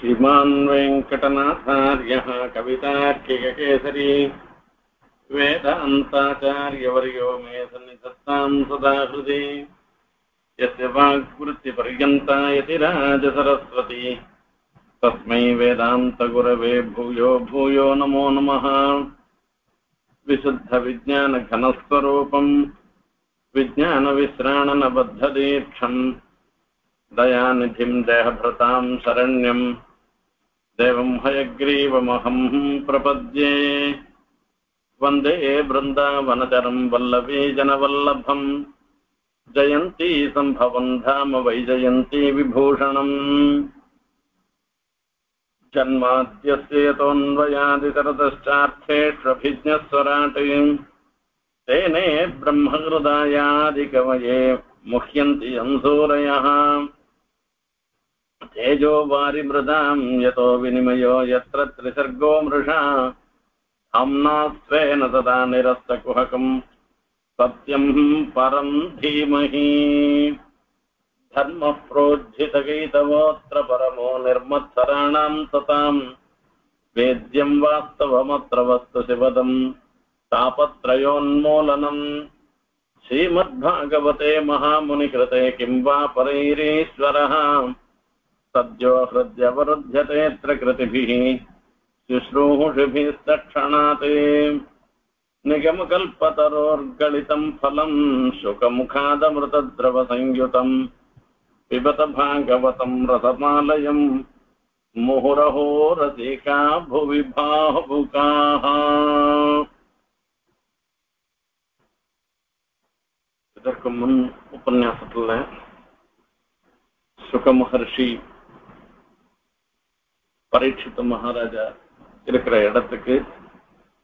श्रीमान् वेङ्कटनाथार्यः कवितार्किककेसरी, वेदान्ताचार्यवर्यो मे सन्निधत्ताम् सदा हृदि यस्य वाक्वृत्तिपर्यन्ता यतिराजसरस्वती तस्मै वेदान्तगुरवे भूयो भूयो नमो नमः। विशुद्धविज्ञानघनस्वरूपम्, विज्ञानविश्राणनबद्धदीक्षम्। दयानिधिम् देहभृताम् शरण्यम् देवम् हयग्रीवमहम् प्रपद्ये। वंदे बृन्दावनचरम् वल्लभी जनवल्लभम् जयन्ती सम्भवम् धाम वैजयन्ती विभूषणम्। जन्माद्यस्य यतोऽन्वयादितरतश्चार्थेष्वभिज्ञस्वराट् तेने ब्रह्महृदायादिकवये। मुह्यन्ति अंसूरयः तेजो वारिमृदाम्, यतो विनिमयो यत्र त्रिसर्गो मृषा। धाम्ना स्वेन तदा निरस्तकुहकम्। सत्यम् परम् धीमहि। धर्मः प्रोज्झितगैतवोऽत्र परमो निर्मत्सराणाम् सताम्। वेद्यम् वास्तवमत्र वस्तु शिवदम् तापत्रयोन्मूलनम्। श्रीमद्भागवते महामुनिकृते किं वा परैरीश्वरः? सद्यो हृद्यवरुध्यतेऽत्र कृतिभिः शुश्रूषुभिस्तक्षणात्। निगमकल्पतरोर्गलितम् फलम् शुकमुखादमृतद्रवसंयुतम् पिबत भागवतम् रसमालयम् मुहुरहो रसिका भुवि இதற்கு முன் உபன்யாசத்துல சுக மகர்ஷி பரீட்சித்த மகாராஜா இருக்கிற இடத்துக்கு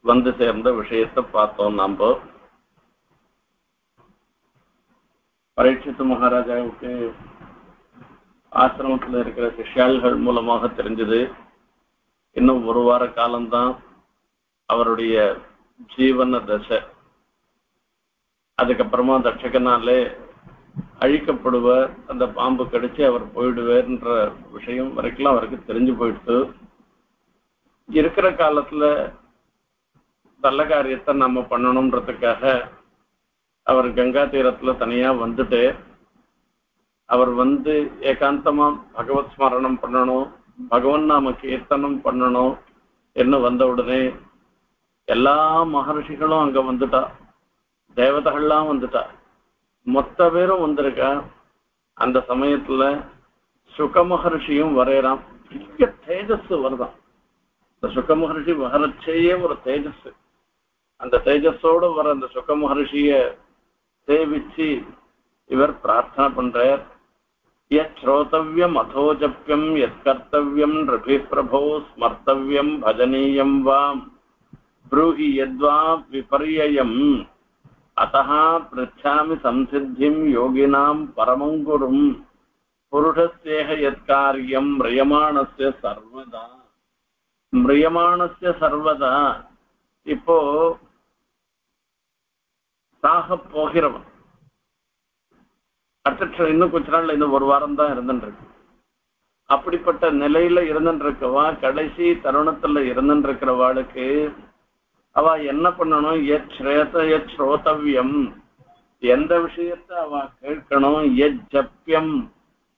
வந்து சேர்ந்த விஷயத்தை பார்த்தோம் நாம். பரீட்சித்த மகாராஜாவுக்கு ஆசிரமத்தில் இருக்கிற சிஷ்யாள்கள் மூலமாக தெரிஞ்சது. இன்னும் ஒரு வார காலம்தான் அவருடைய ஜீவன தசை. அதுக்கப்புறமா தட்சகனாலே அழிக்கப்படுவார். அந்த பாம்பு கடிச்சு அவர் போயிடுவார்ன்ற விஷயம் வரைக்கும் அவருக்கு தெரிஞ்சு போயிடுத்து. இருக்கிற காலத்துல நல்ல காரியத்தை நம்ம பண்ணணும்ன்றதுக்காக அவர் கங்கா தீரத்துல தனியா வந்துட்டு அவர் வந்து ஏகாந்தமா பகவத் ஸ்மரணம் பண்ணணும் பகவன் நாம கீர்த்தனம் பண்ணணும் என்ன வந்த உடனே எல்லா மகர்ஷிகளும் அங்க வந்துட்டா. தேவதைகள்லாம் வந்துட்டா. மொத்த பேரும் வந்திருக்கா? அந்த சமயத்துல சுக மகர்ஷியும் வரையறான். பெரிய தேஜஸ் வருதான். இந்த சுக மகர்ஷி வகரச்சேயே ஒரு தேஜஸ் அந்த தேஜஸோடு வர அந்த சுக மகர்ஷிய சேவிச்சு இவர் பிரார்த்தனை பண்றார். யத் அதோஜப்பியம் யத் கர்த்தவியம் ரபி பிரபோ ஸ்மர்த்தவியம் பஜனீயம் வா ப்ரூஹி எத்வா விபரியம் अतः पृच्छामि संसिद्धिम् योगिनाम् परमम् गुरुम् पुरुषस्येह यत्कार्यम् म्रियमाणस्य सर्वदा म्रियमाणस्य सर्वदा இப்போ சாக போகிறவன் அடுத்த இன்னும் கொஞ்ச நாள்ல இன்னும் ஒரு வாரம் தான் இருந்துருக்கு அப்படிப்பட்ட நிலையில இருந்துருக்கவா கடைசி தருணத்துல இருந்துருக்கிறவாளுக்கு அவ என்ன பண்ணணும்? எத் ஸ்ரேத எத் ஸ்ரோதவியம் எந்த விஷயத்த அவ கேட்கணும்? எத் ஜப்பியம்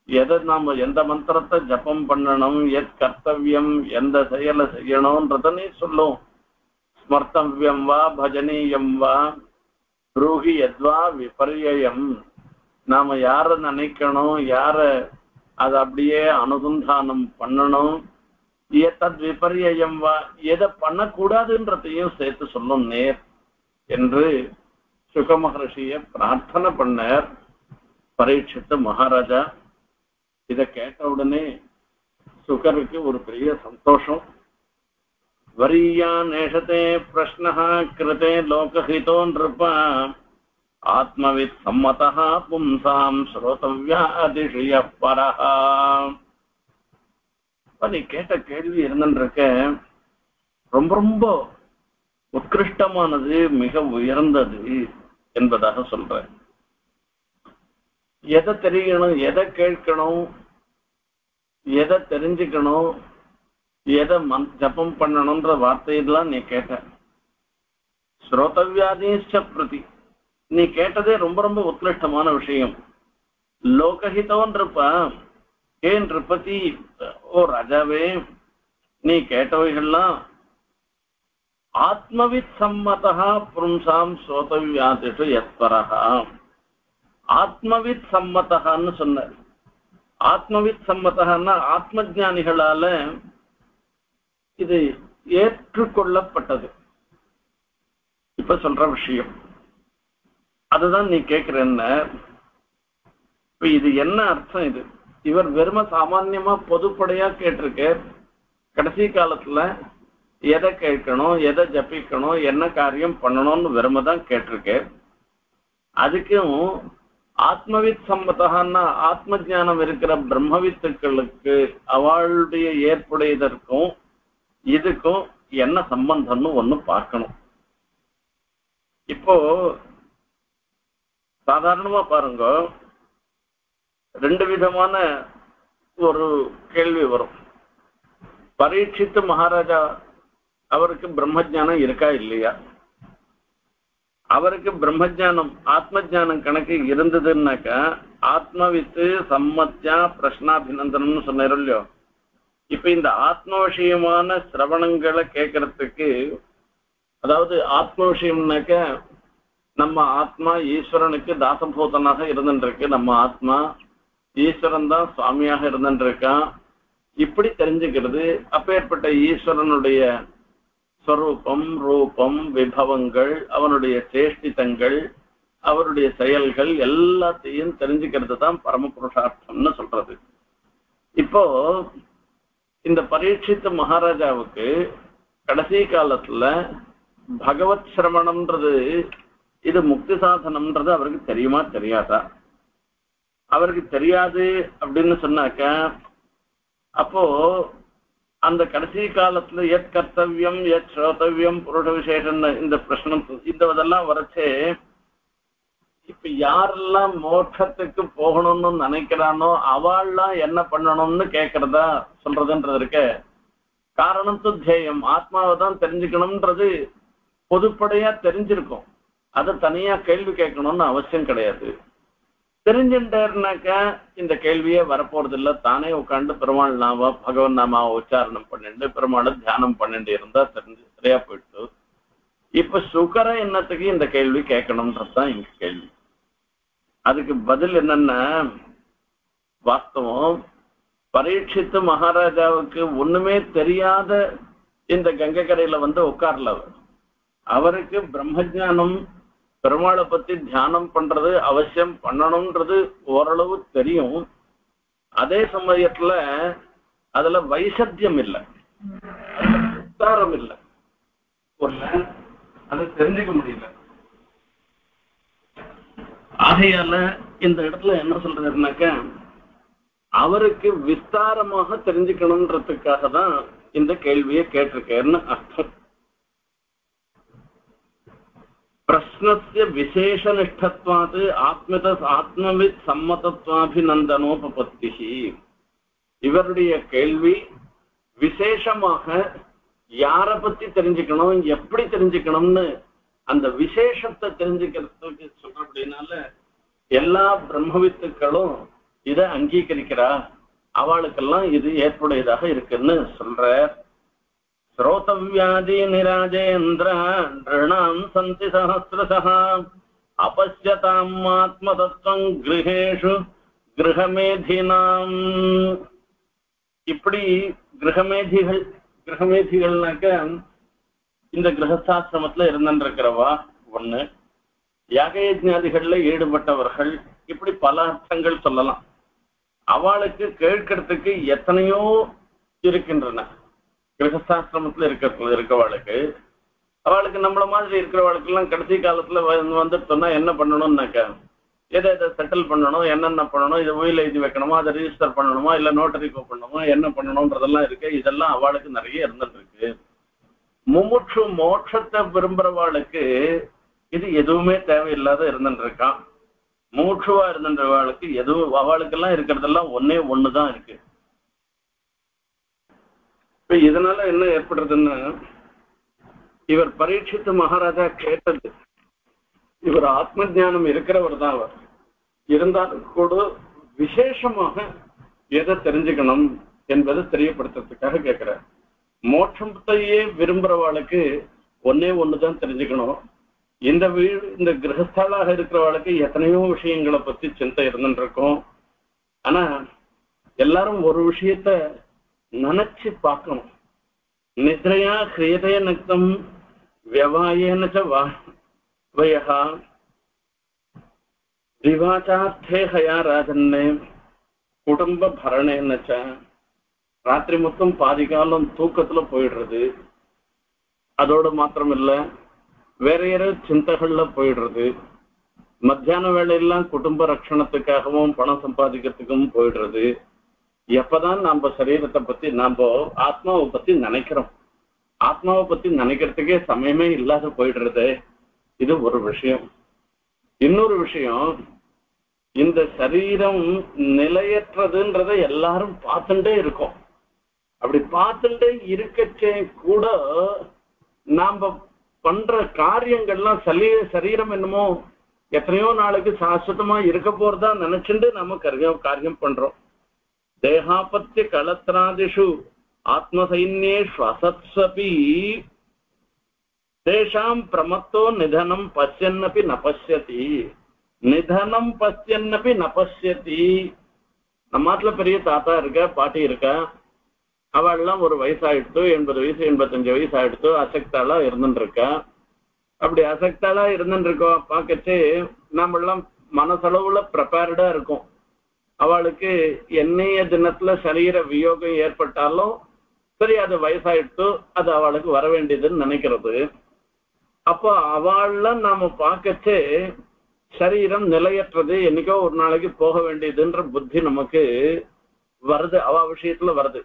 எதை நாம எந்த மந்திரத்தை ஜப்பம் பண்ணணும்? எத் கர்த்தவியம். எந்த செயலை செய்யணும்ன்றத நீ சொல்லும் ஸ்மர்த்தவியம் வா பஜனீயம் வா. ரூஹி எத்வா விபர்யம் நாம யார நினைக்கணும்? யார அதை அப்படியே அனுசந்தானம் பண்ணணும்? தத் விபரியம் வா எதை பண்ணக்கூடாதுன்றதையும் சேர்த்து சொல்லும் நேர் என்று சுக மகர்ஷிய பிரார்த்தனை பண்ணார் பரீட்சித்த மகாராஜா இத கேட்ட உடனே சுகருக்கு ஒரு பெரிய சந்தோஷம் வரியா நேஷத்தே பிரஷ்னா கிருதே லோகஹிதோ நிருப்பா ஆத்மவித் சம்மதா பும்சாம் ஸ்ரோதவ்யா அதிஷய பரஹா நீ கேட்ட கேள்வி இருந்துருக்க ரொம்ப ரொம்ப உத்கிருஷ்டமானது மிக உயர்ந்தது என்பதாக சொல்ற எதை தெரியணும் எதை கேட்கணும் எதை தெரிஞ்சுக்கணும் எதை மந் ஜபம் பண்ணணும்ன்ற வார்த்தையெல்லாம் நீ கேட்ட. ஸ்ரோதவியாதீஷ்ட பிரதி. நீ கேட்டதே ரொம்ப ரொம்ப உத்கிருஷ்டமான விஷயம். லோகஹிதோன்றப்ப ஏ நிருபதி ஓ ராஜாவே நீ கேட்டவைகள்லாம் ஆத்மவித் சம்மதா புரும்சாம் சோதவியாதிஷு எத்வரகா ஆத்மவித் சம்மதகான்னு சொன்னார். ஆத்மவித் சம்மதகான்னா ஆத்ம ஜானிகளால இது ஏற்றுக்கொள்ளப்பட்டது. இப்ப சொல்ற விஷயம். அதுதான் நீ கேக்குற என்ன இப்ப இது என்ன அர்த்தம் இது? இவர் வெறும சாமான்யமா பொதுப்படையா கேட்டிருக்கு. கடைசி காலத்துல எதை கேட்கணும் எதை ஜபிக்கணும் என்ன காரியம் பண்ணணும்னு வெறும தான் கேட்டிருக்கு. அதுக்கும் ஆத்மவித் சம்மதகான்னா ஆத்ம ஞானம் இருக்கிற பிரம்மவித்துக்களுக்கு அவளுடைய ஏற்புடையதற்கும் இதுக்கும் என்ன சம்பந்தம்னு ஒண்ணு பார்க்கணும். இப்போ சாதாரணமா பாருங்க ரெண்டு விதமான ஒரு கேள்வி வரும். பரீட்சித்து மகாராஜா அவருக்கு பிரம்மஜானம் இருக்கா இல்லையா? அவருக்கு பிரம்மஜானம் ஆத்ம ஜானம் கணக்கு இருந்ததுன்னாக்கா ஆத்மவித்து சம்மத்தியா பிரஷ்னாபிநந்தனம்னு சொன்னார் இல்லையோ? இப்ப இந்த ஆத்ம விஷயமான சிரவணங்களை கேட்கறதுக்கு அதாவது ஆத்ம விஷயம்னாக்க நம்ம ஆத்மா ஈஸ்வரனுக்கு தாசபூதனாக இருந்துருக்கு நம்ம ஆத்மா ஈஸ்வரன் தான் சுவாமியாக இருந்துருக்கான். இப்படி தெரிஞ்சுக்கிறது. அப்பேற்பட்ட ஈஸ்வரனுடைய ஸ்வரூபம் ரூபம் விபவங்கள் அவனுடைய சேஷ்டிதங்கள் அவருடைய செயல்கள் எல்லாத்தையும் தெரிஞ்சுக்கிறது தான் பரம புருஷார்த்தம்னு சொல்றது. இப்போ இந்த பரீட்சித்த மகாராஜாவுக்கு கடைசி காலத்துல பகவத் சிரமணம்ன்றது இது முக்தி சாதனம்ன்றது அவருக்கு தெரியுமா தெரியாதா? அவருக்கு தெரியாது அப்படின்னு சொன்னாக்க அப்போ அந்த கடைசி காலத்துல எத் கர்த்தவியம் எத் ஸ்ரோதவியம் புருஷ விசேஷம் இந்த பிரச்சனை இந்த இதெல்லாம் வரைச்சே இப்ப யாரெல்லாம் மோட்சத்துக்கு போகணும்னு நினைக்கிறானோ அவள்லாம் என்ன பண்ணணும்னு கேட்கறதா சொல்றதுன்றது இருக்க காரணம் துத்தியம் ஆத்மாவை தான் தெரிஞ்சுக்கணும்ன்றது பொதுப்படையா தெரிஞ்சிருக்கும். அதை தனியா கேள்வி கேட்கணும்னு அவசியம் கிடையாது. தெரிஞ்சுட்டாருனாக்கா இந்த கேள்வியே வரப்போறது இல்ல தானே உட்காந்து பெருமாள் நாம பகவன் நாமா உச்சாரணம் பண்ணிட்டு பெருமாளை தியானம் பண்ணிட்டு இருந்தா தெரிஞ்சு சரியா போயிட்டு. இப்ப சுகர எண்ணத்துக்கு இந்த கேள்வி கேட்கணும்ன்றதுதான் இங்க கேள்வி. அதுக்கு பதில் என்னன்னா வாஸ்தவம் பரீட்சித்து மகாராஜாவுக்கு ஒண்ணுமே தெரியாத இந்த கங்கை கரையில வந்து உட்கார்ல அவர் அவருக்கு பிரம்மஜானம் பெருமாளை பத்தி தியானம் பண்றது அவசியம் பண்ணணும்ன்றது ஓரளவு தெரியும். அதே சமயத்துல அதுல வைசத்தியம் இல்லை. உத்தாரம் இல்லை. அதை தெரிஞ்சுக்க முடியல. ஆகையால இந்த இடத்துல என்ன சொல்றதுனாக்க அவருக்கு விஸ்தாரமாக தெரிஞ்சுக்கணும்ன்றதுக்காக தான் இந்த கேள்வியை கேட்டிருக்கேன்னு அர்த்தம். प्रश्नस्य विशेषनिष्ठत्वात् ஆத்மித आत्मवित् சம்மதத்வாபிநந்தனோபபத்தி இவருடைய கேள்வி விசேஷமாக யாரை பத்தி தெரிஞ்சுக்கணும் எப்படி தெரிஞ்சுக்கணும்னு அந்த விசேஷத்தை தெரிஞ்சுக்கிறதுக்கு சொல்ற அப்படின்னால எல்லா பிரம்மவித்துக்களும் இதை அங்கீகரிக்கிறா. அவளுக்கெல்லாம் இது ஏற்புடையதாக இருக்குன்னு சொல்ற श्रोतव्यादीनि राजेन्द्र नृणाम् सन्ति सहस्रशः अपश्यताम् आत्मतत्त्वम् गृहेषु கிரகமேதினாம் இப்படி கிரகமேதிகள் கிரகமேதிகள்னாக்க இந்த கிரகஸ்தாசிரமத்துல இருந்திருக்கிறவா ஒண்ணு யாகயஜ்ஞாதிகள்ல ஈடுபட்டவர்கள் இப்படி பல அர்த்தங்கள் சொல்லலாம் அவளுக்கு கேட்கறதுக்கு எத்தனையோ இருக்கின்றன கிரகஸ்தாசிரமத்துல இருக்கிற இருக்கவாளுக்கு. அவளுக்கு நம்மள மாதிரி இருக்கிறவாளுக்கெல்லாம் கடைசி காலத்துல வந்து- வந்துட்டோம்னா என்ன பண்ணணும்னாக்கா எதை எதை செட்டில் பண்ணணும் என்னென்ன பண்ணணும் இதை உயில் எழுதி வைக்கணுமா அதை ரிஜிஸ்டர் பண்ணணுமா இல்ல நோட்டரி பண்ணணுமா என்ன பண்ணணும்ன்றதெல்லாம் இருக்கு. இதெல்லாம் அவளுக்கு நிறைய இருந்துட்டு இருக்கு முமுட்சு மோட்சத்தை விரும்புறவாளுக்கு இது எதுவுமே தேவையில்லாத இருந்துட்டு இருக்கான் மூச்சுவா இருந்துன்றவாளுக்கு எதுவும் அவளுக்கெல்லாம் இருக்கிறதெல்லாம் ஒன்னே ஒண்ணுதான் இருக்கு. இப்ப இதனால என்ன ஏற்படுறதுன்னா இவர் பரீட்சித்து மகாராஜா கேட்டது. இவர் ஆத்ம ஜானம் இருக்கிறவர் தான் அவர். இருந்தாலும் கூட விசேஷமாக எதை தெரிஞ்சுக்கணும் என்பதை தெரியப்படுத்துறதுக்காக கேட்கிறார். மோட்சத்தையே விரும்புறவாளுக்கு ஒன்னே ஒண்ணுதான் தெரிஞ்சுக்கணும். இந்த வீடு இந்த கிரகஸ்தாலாக இருக்கிறவாளுக்கு எத்தனையோ விஷயங்களை பத்தி சிந்தை இருந்துட்டு இருக்கும். ஆனா எல்லாரும் ஒரு விஷயத்த நினைச்சு பார்க்கணும். நித்ரையா கிரியதைய நக்தம் வியவாயேன ச வா வயகா திவாச்சார்த்தேகயா ராஜன்னே. குடும்ப பரணேனச்ச ராத்திரி மொத்தம் பாதி காலம் தூக்கத்துல போயிடுறது. அதோட மாத்திரம் இல்ல வேற வேற சிந்தைகள்ல போயிடுறது. மத்தியான வேலையெல்லாம் குடும்ப ரட்சணத்துக்காகவும் பணம் சம்பாதிக்கிறதுக்கும் போயிடுறது. எப்பதான் நம்ம சரீரத்தை பத்தி நாம ஆத்மாவை பத்தி நினைக்கிறோம்? ஆத்மாவை பத்தி நினைக்கிறதுக்கே சமயமே இல்லாத போயிடுறது. இது ஒரு விஷயம். இன்னொரு விஷயம் இந்த சரீரம் நிலையற்றதுன்றத எல்லாரும் பார்த்துட்டே இருக்கோம். அப்படி பார்த்துட்டே இருக்கச்சே கூட நாம பண்ற காரியங்கள்லாம் சலீ சரீரம் என்னமோ எத்தனையோ நாளைக்கு சாஸ்வதமா இருக்க போறதா நினைச்சுட்டு நம்ம கரியம் காரியம் பண்றோம். தேகாபத்திய கலத்ராதிஷு ஆத்மசைன்யேஷு அசத்ஸபி தேஷாம் பிரமத்தோ நிதனம் பசியன்னபி ந பசியதி நிதனம் பசியன்னபி ந பசியதி நம்ம நாட்டுல பெரிய தாத்தா இருக்க பாட்டி இருக்கா அவள்லாம் ஒரு வயசாயிடுத்து எண்பது வயசு எண்பத்தஞ்சு வயசு ஆயிடுத்து அசக்தாளா இருந்துட்டு இருக்கா அப்படி அசக்தாளா இருந்துட்டு இருக்கோம் பார்க்கச்சு நாமெல்லாம் மனசளவுல ப்ரிப்பேர்டா இருக்கும் அவளுக்கு என்னைய தினத்துல சரீர வியோகம் ஏற்பட்டாலும் சரி அது வயசாயிடுத்து அது அவளுக்கு வர வேண்டியதுன்னு நினைக்கிறது. அப்போ அவள்லாம் நாம பார்க்கச்சு சரீரம் நிலையற்றது என்னைக்கோ ஒரு நாளைக்கு போக வேண்டியதுன்ற புத்தி நமக்கு வருது அவ விஷயத்துல வருது.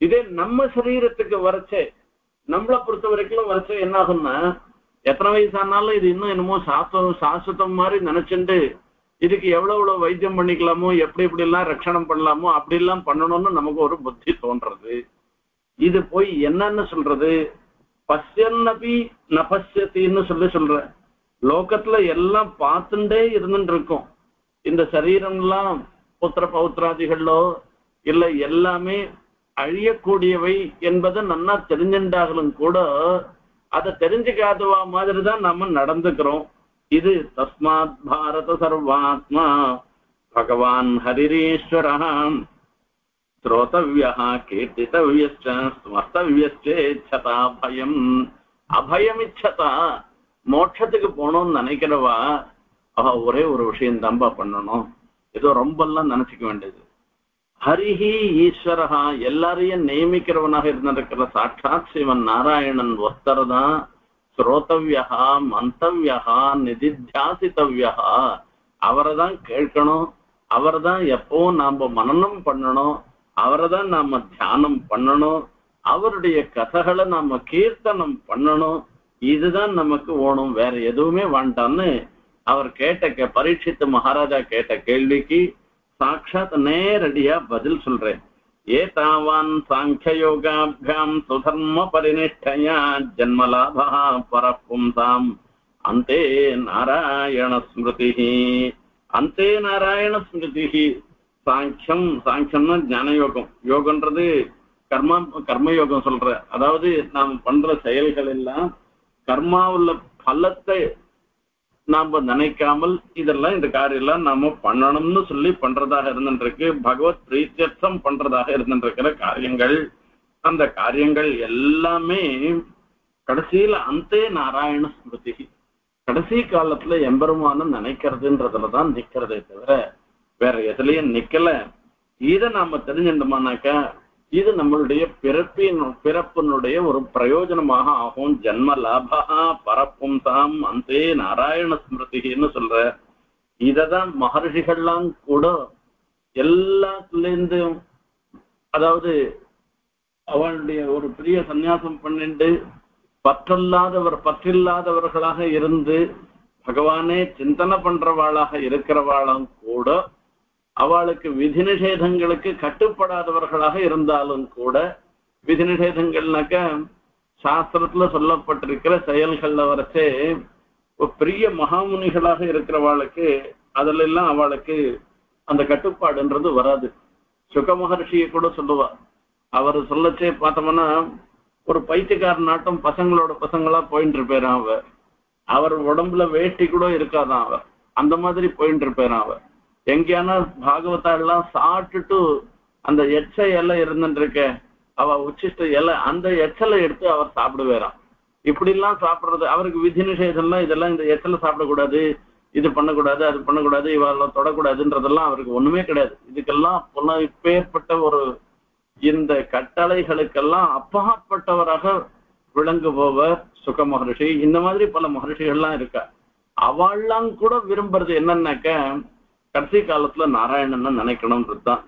இதே நம்ம சரீரத்துக்கு வரைச்சே நம்மளை பொறுத்த வரைக்கும் வரைச்சே என்ன ஆகும்னா எத்தனை வயசானாலும் இது இன்னும் என்னமோ சாஸ்வ சாஸ்வதம் மாதிரி நினைச்சுட்டு இதுக்கு எவ்வளவு எவ்வளவு வைத்தியம் பண்ணிக்கலாமோ எப்படி எப்படி எல்லாம் ரட்சணம் பண்ணலாமோ அப்படி எல்லாம் பண்ணணும்னு நமக்கு ஒரு புத்தி தோன்றது. இது போய் என்னன்னு சொல்றது? பசியன்னபி நபசியத்தின்னு சொல்லி சொல்ற. லோகத்துல எல்லாம் பார்த்துட்டே இருந்துட்டு இருக்கும் இந்த சரீரம்லாம் புத்திர பௌத்திராதிகளோ இல்ல எல்லாமே அழியக்கூடியவை என்பதை நன்னா தெரிஞ்சுண்டாகலும் கூட அதை தெரிஞ்சுக்காதவா மாதிரி தான் நம்ம நடந்துக்கிறோம். இது தஸ்மாத் பாரத சர்வாத்மா பகவான் ஹரிரீஸ்வரஹாம் ஸ்ரோதவியா கீர்த்தித்தவியச்ச ஸ்மர்த்தவியச்சேச்சதா பயம் அபயமிச்சதா மோட்சத்துக்கு போகணும்னு நினைக்கிறவா? அவ ஒரே ஒரு விஷயம் தான்பா பண்ணணும். ஏதோ ரொம்ப எல்லாம் நினைச்சுக்க வேண்டியது. ஹரிஹி ஈஸ்வரஹா எல்லாரையும் நியமிக்கிறவனாக இருந்திருக்கிற சாட்சாத் சிவன் நாராயணன் ஒருத்தர்தான் ஸ்ரோத்தவியா மந்தவியா நிதித்தியாசித்தவியா அவரை தான் கேட்கணும். அவரை தான் எப்பவும் நாம மனனம் பண்ணணும். அவரை தான் நாம தியானம் பண்ணணும். அவருடைய கதைகளை நாம கீர்த்தனம் பண்ணணும். இதுதான் நமக்கு ஓணும். வேற எதுவுமே வேண்டான்னு அவர் கேட்ட கே- பரீட்சித்து மகாராஜா கேட்ட கேள்விக்கு சாட்சாத் நேரடியா பதில் சொல்றேன். एतावान् साङ्ख्ययोगाभ्याम् சுதர்ம जन्मलाभः परः पुंसाम् அந்தே நாராயண ஸ்மிருதி அந்தே நாராயண ஸ்மிருதி சாங்கியம் சாங்கியம்னா ஞான யோகம் யோகன்றது கர்மா கர்மயோகம் சொல்ற. அதாவது நாம் பண்ற செயல்கள் எல்லாம் கர்மாவுள்ள பலத்தை நாம நினைக்காமல் இதெல்லாம் இந்த காரியெல்லாம் நாம பண்ணணும்னு சொல்லி பண்றதாக இருந்துருக்கு பகவத் பிரீத்தியர்த்தம் பண்றதாக இருந்துருக்கிற காரியங்கள் அந்த காரியங்கள் எல்லாமே கடைசியில அந்தே நாராயண ஸ்மிருதி. கடைசி காலத்துல எம்பெருமான நினைக்கிறதுன்றதுலதான் நிக்கிறதே தவிர வேற எதுலயும் நிக்கல. இதை நாம தெரிஞ்சிட்டோமானாக்கா இது நம்மளுடைய பிறப்பின் பிறப்பினுடைய ஒரு பிரயோஜனமாக ஆகும். ஜன்ம லாபா பரப்பும் தாம் அந்தே நாராயண ஸ்மிருதின்னு சொல்ற. இததான் மகர்ஷிகள்லாம் கூட எல்லாத்துலேருந்து அதாவது அவளுடைய ஒரு பெரிய சந்நியாசம் பண்ணிட்டு பற்றில்லாதவர் பற்றில்லாதவர்களாக இருந்து பகவானே சிந்தனை பண்றவாளாக இருக்கிறவாளும் கூட அவளுக்கு விதி நிஷேதங்களுக்கு கட்டுப்படாதவர்களாக இருந்தாலும் கூட விதி நிஷேதங்கள்னாக்க சாஸ்திரத்துல சொல்லப்பட்டிருக்கிற செயல்கள்ல வரைச்சே ஒரு பெரிய மகாமுனிகளாக இருக்கிறவாளுக்கு அதுல எல்லாம் அவளுக்கு அந்த கட்டுப்பாடுன்றது வராது. சுக மகர்ஷியை கூட சொல்லுவா. அவர் சொல்லச்சே பார்த்தோம்னா ஒரு பைத்தியக்கார நாட்டம் பசங்களோட பசங்களா போயிட்டு இருப்பாரான் அவர் அவர் உடம்புல வேட்டி கூட இருக்காதான் அவர் அந்த மாதிரி போயிட்டு இருப்பாரான் அவர் எங்கேயானா பாகவதா எல்லாம் சாப்பிட்டுட்டு அந்த எச்ச எல்லாம் இருந்துருக்க அவ உச்சிஷ்ட இலை அந்த எச்சலை எடுத்து அவர் சாப்பிடுவாராம். இப்படி எல்லாம் சாப்பிடுறது அவருக்கு விதி நிஷேதம்லாம் இதெல்லாம் இந்த எச்சலை சாப்பிடக்கூடாது இது பண்ணக்கூடாது அது பண்ணக்கூடாது இவெல்லாம் தொடக்கூடாதுன்றதெல்லாம் அவருக்கு ஒண்ணுமே கிடையாது. இதுக்கெல்லாம் புன இப்பேற்பட்ட ஒரு இந்த கட்டளைகளுக்கெல்லாம் அப்பாற்பட்டவராக விளங்குபவர் சுக மகரிஷி. இந்த மாதிரி பல மகரிஷிகள்லாம் இருக்கா. அவள்லாம் கூட விரும்புறது என்னன்னாக்க கடைசி காலத்துல நாராயணன் நினைக்கணும்ன்றது தான்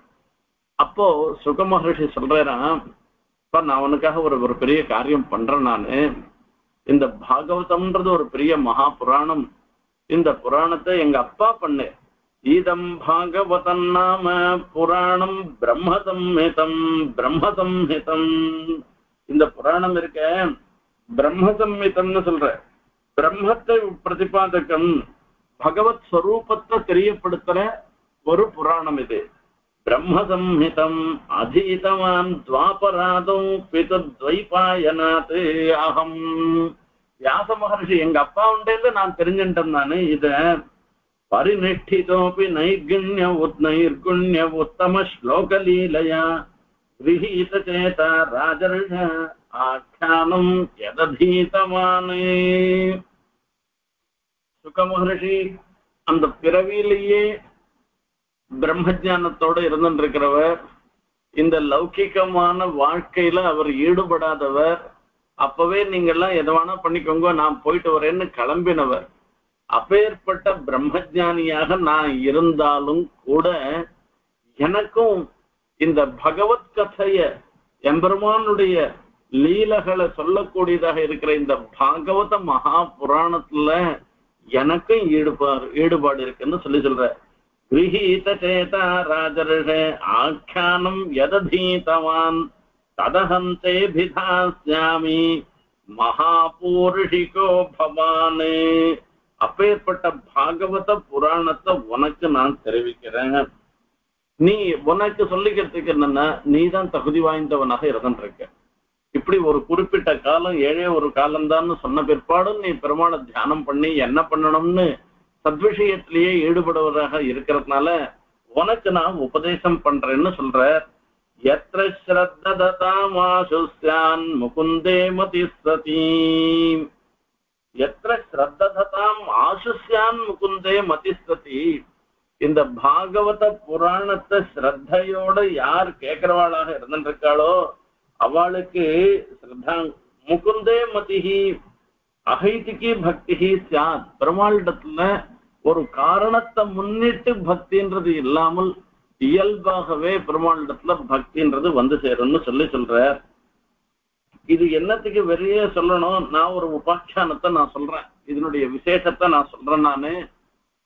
அப்போ சுக மகர்ஷி சொல்றாராம் இப்ப நான் அவனுக்காக ஒரு ஒரு பெரிய காரியம் பண்றேன் நானு. இந்த பாகவதம்ன்றது ஒரு பெரிய மகா புராணம் இந்த புராணத்தை எங்க அப்பா பண்ணு. இதம் பாகவதம் நாம புராணம் பிரம்மசம்ஹிதம் பிரம்மசம்ஹிதம் இந்த புராணம் இருக்க பிரம்மசம்ஹிதம்னு சொல்ற. பிரம்மத்தை பிரதிபாதகம் பகவத் ஸ்வரூபத்தை தெரியப்படுத்துற ஒரு புராணம் இது பிரம்மசம்ஹிதம் அதீதவான் துவாபராதோ பிதத்வைபாயனாத் அகம் வியாச மகர்ஷி எங்க அப்பா உண்டேந்து நான் தெரிஞ்சுட்டேன் நானு இத परिनिष्ठितोऽपि नैर्गुण्य उत् नैर्गुण्य उत्तमश्लोकलीलया गृहीतचेता राजर्ष आख्यानम् यदधीतवान् சுக்க மகர்ஷி அந்த பிறவியிலேயே பிரம்மஜானத்தோட இருந்துருக்கிறவர். இந்த லௌகிகமான வாழ்க்கையில அவர் ஈடுபடாதவர். அப்பவே நீங்க எல்லாம் எதவானா பண்ணிக்கோங்க நான் போயிட்டு வரேன்னு கிளம்பினவர். அப்பேற்பட்ட பிரம்மஜானியாக நான் இருந்தாலும் கூட எனக்கும் இந்த பகவத் கதைய எம்பெருமானுடைய லீலகளை சொல்லக்கூடியதாக இருக்கிற இந்த பாகவத மகா புராணத்துல எனக்கும் ஈடுபாடு ஈடுபாடு இருக்குன்னு சொல்லி சொல்ற. கிரகீத சேதா ராஜர்ஷ ஆக்கியானம் எததீதவான் ததஹந்தே பிதாஸ்யாமி மகாபூருஷிகோ பவானே. அப்பேற்பட்ட பாகவத புராணத்தை உனக்கு நான் தெரிவிக்கிறேன். நீ உனக்கு சொல்லிக்கிறதுக்கு என்னன்னா நீ தான் தகுதி வாய்ந்தவனாக இருந்திருக்க இப்படி ஒரு குறிப்பிட்ட காலம் ஏழே ஒரு காலம்தான்னு சொன்ன பிற்பாடும் நீ பெருமாளை தியானம் பண்ணி என்ன பண்ணணும்னு சத்விஷயத்திலேயே ஈடுபடுவதாக இருக்கிறதுனால உனக்கு நான் உபதேசம் பண்றேன்னு சொல்ற. எத்திர ஸ்ரத்ததாமாசுஸ்யான் முகுந்தே மதி மதிஸ்தீ எத்திர ஸ்ரத்ததாம் ஆசுஸ்யான் முகுந்தே மதிஸ்ததி இந்த பாகவத புராணத்தை ஸ்ரத்தையோட யார் கேட்கிறவாளாக இருந்திருக்காளோ அவளுக்கு ஸ்ரத்தா முகுந்தே மதிஹி அகைதிக்கு பக்தி சாத். பெருமாளிடத்துல ஒரு காரணத்தை முன்னிட்டு பக்தின்றது இல்லாமல் இயல்பாகவே பெருமாளிடத்துல பக்தின்றது வந்து சேரும்னு சொல்லி சொல்ற இது என்னத்துக்கு வெளியே சொல்லணும்? நான் ஒரு உபாக்கியானத்தை நான் சொல்றேன். இதனுடைய விசேஷத்தை நான் சொல்றேன் நானு.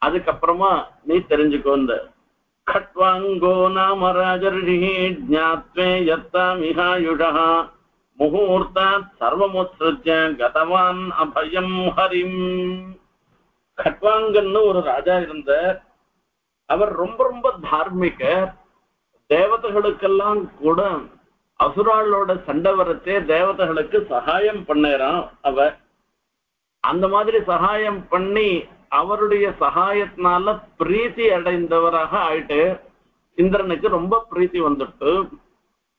அதுக்கப்புறமா நீ தெரிஞ்சுக்கோ இந்த खट्वाङ्गो नाम राजर्षिः ज्ञात्वे यत्तामिहायुषः मुहूर्तात् सर्वमुत्सृज्य गतवान् அபயம் ஹரிம் கட்வாங்கன்னு ஒரு ராஜா இருந்தார் அவர் ரொம்ப ரொம்ப தார்மிக தேவதைகளுக்கெல்லாம் கூட அசுராளோட சண்டை வரச்சே தேவதைகளுக்கு சகாயம் பண்ணறான் அவர் அந்த மாதிரி சகாயம் பண்ணி அவருடைய சகாயத்தினால பிரீத்தி அடைந்தவராக ஆயிட்டு இந்திரனுக்கு ரொம்ப பிரீத்தி வந்துட்டு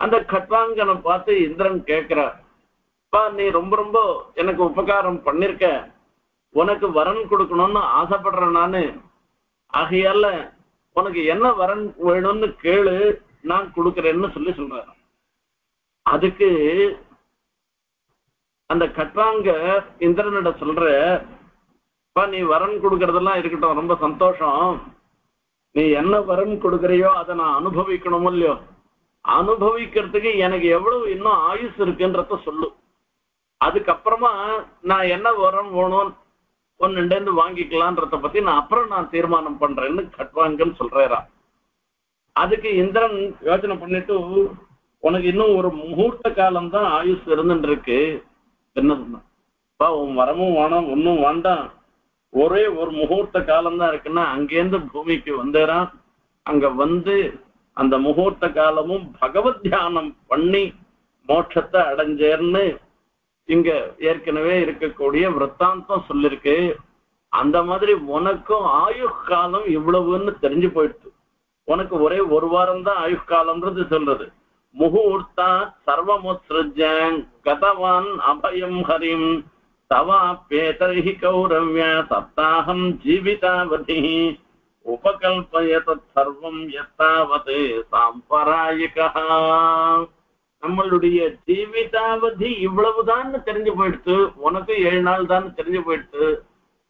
அந்த கட்வாங்கனை பார்த்து இந்திரன் கேட்கிறார் பா நீ ரொம்ப ரொம்ப எனக்கு உபகாரம் பண்ணிருக்க. உனக்கு வரன் கொடுக்கணும்னு ஆசைப்படுறேன் நானு. ஆகையால உனக்கு என்ன வரன் வேணும்னு கேளு நான் கொடுக்குறேன்னு சொல்லி சொல்றார். அதுக்கு அந்த கட்வாங்க இந்திரனிட சொல்ற பா நீ வரன் கொடுக்கறதெல்லாம் இருக்கட்டும் ரொம்ப சந்தோஷம். நீ என்ன வரன் கொடுக்கறியோ அதை நான் அனுபவிக்கணும் இல்லையோ? அனுபவிக்கிறதுக்கு எனக்கு எவ்வளவு இன்னும் ஆயுஸ் இருக்குன்றத சொல்லு. அதுக்கப்புறமா நான் என்ன வரம் வேணும் ஒன்னுண்டேந்து வாங்கிக்கலான்றத பத்தி நான் அப்புறம் நான் தீர்மானம் பண்றேன்னு கட்வாங்கன்னு சொல்றேரா. அதுக்கு இந்திரன் யோசனை பண்ணிட்டு உனக்கு இன்னும் ஒரு முகூர்த்த காலம் தான் ஆயுஸ் இருந்துட்டு இருக்கு என்ன சொன்னா உன் வரமும் வேணாம் ஒன்னும் வேண்டாம். ஒரே ஒரு முகூர்த்த காலம் தான் இருக்குன்னா அங்கேருந்து பூமிக்கு வந்துறான் அங்க வந்து அந்த முகூர்த்த காலமும் பகவத் தியானம் பண்ணி மோட்சத்தை அடைஞ்சேர்னு இங்க ஏற்கனவே இருக்கக்கூடிய விற்த்தாந்தம் சொல்லிருக்கு. அந்த மாதிரி உனக்கும் ஆயுஷ் காலம் இவ்வளவுன்னு தெரிஞ்சு போயிடுச்சு உனக்கு ஒரே ஒரு வாரம் தான் ஆயுஷ் காலம்ன்றது சொல்றது. முகூர்த்தா சர்வமுத்ருஜங் கதவான் அபயம் ஹரிம். தவாப்பேதர்ஹி कौरव्या சப்தாகம் ஜீவிதாவதி उपकल्पय தத் சர்வம் எத்தாவது நம்மளுடைய ஜீவிதாவதி இவ்வளவுதான் தெரிஞ்சு போயிடுச்சு உனக்கு ஏழு நாள் தான் தெரிஞ்சு போயிடுச்சு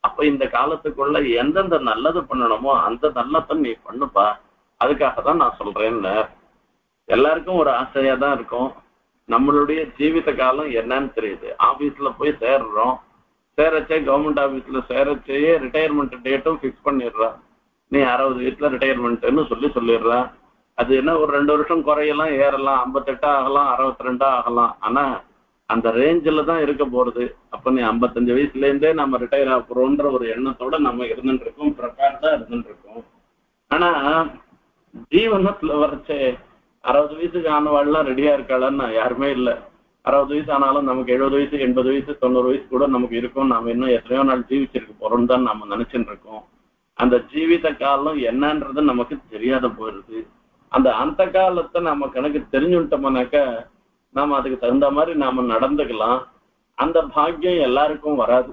அப்ப இந்த காலத்துக்குள்ள எந்தெந்த நல்லது பண்ணணுமோ அந்த நல்லதை நீ பண்ணுப்பா. அதுக்காக தான் நான் சொல்றேன்னு. எல்லாருக்கும் ஒரு ஆசையா தான் இருக்கும். நம்மளுடைய ஜீவித காலம் என்னன்னு தெரியுது. ஆபீஸ்ல போய் சேர்றோம். சேரச்சே கவர்மெண்ட் ஆபீஸ்ல சேரச்சேயே ரிட்டையர்மெண்ட் டேட்டும் ஃபிக்ஸ் பண்ணிடுறான் நீ அறுபது வயசுல ரிட்டையர்மெண்ட்னு சொல்லி சொல்லிடுறான் அது என்ன ஒரு ரெண்டு வருஷம் குறையலாம் ஏறலாம். ஐம்பத்தெட்டா ஆகலாம் அறுபத்தி ரெண்டா ஆகலாம். ஆனா அந்த ரேஞ்சில் தான் இருக்க போறது. அப்ப நீ ஐம்பத்தஞ்சு வயசுல இருந்தே நம்ம ரிட்டையர் ஆக ஒரு எண்ணத்தோட நம்ம இருந்துட்டு இருக்கோம் பிரகார் இருந்துட்டு இருக்கோம் ஆனா ஜீவனத்துல வரைச்சே அறுபது வயசுக்கு ஆனவாள்லாம் ரெடியா இருக்காளான்னு யாருமே இல்ல. அறுபது வயசு ஆனாலும் நமக்கு எழுபது வயசு எண்பது வயசு தொண்ணூறு வயசு கூட நமக்கு இருக்கும். நாம இன்னும் எத்தனையோ நாள் ஜீவிச்சிருக்க போறோம்னு தான் நம்ம நினைச்சுட்டு இருக்கோம். அந்த ஜீவித காலம் என்னன்றது நமக்கு தெரியாத போயிருது. அந்த அந்த காலத்தை நம்ம கணக்கு தெரிஞ்சுட்டோம்னாக்க நாம அதுக்கு தகுந்த மாதிரி நாம நடந்துக்கலாம். அந்த பாக்கியம் எல்லாருக்கும் வராது.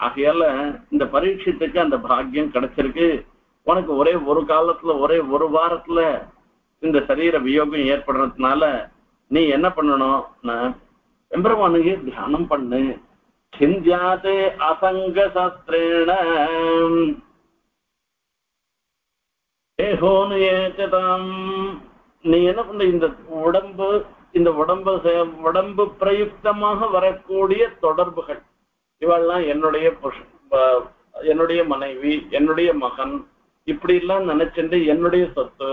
ஆகையால இந்த பரீட்சத்துக்கு அந்த பாக்கியம் கிடைச்சிருக்கு. உனக்கு ஒரே ஒரு காலத்துல ஒரே ஒரு வாரத்துல இந்த சரீர வியோகம் ஏற்படுறதுனால நீ என்ன பண்ணணும்னா எம்பெருமானுக்கு தியானம் பண்ணு. சிந்தியாது அசங்க சாஸ்திரேண ஏகோனு ஏகதாம். நீ என்ன பண்ண? இந்த உடம்பு இந்த உடம்பு உடம்பு பிரயுக்தமாக வரக்கூடிய தொடர்புகள். இவெல்லாம் என்னுடைய என்னுடைய மனைவி என்னுடைய மகன். இப்படி எல்லாம் நினைச்சுட்டு என்னுடைய சொத்து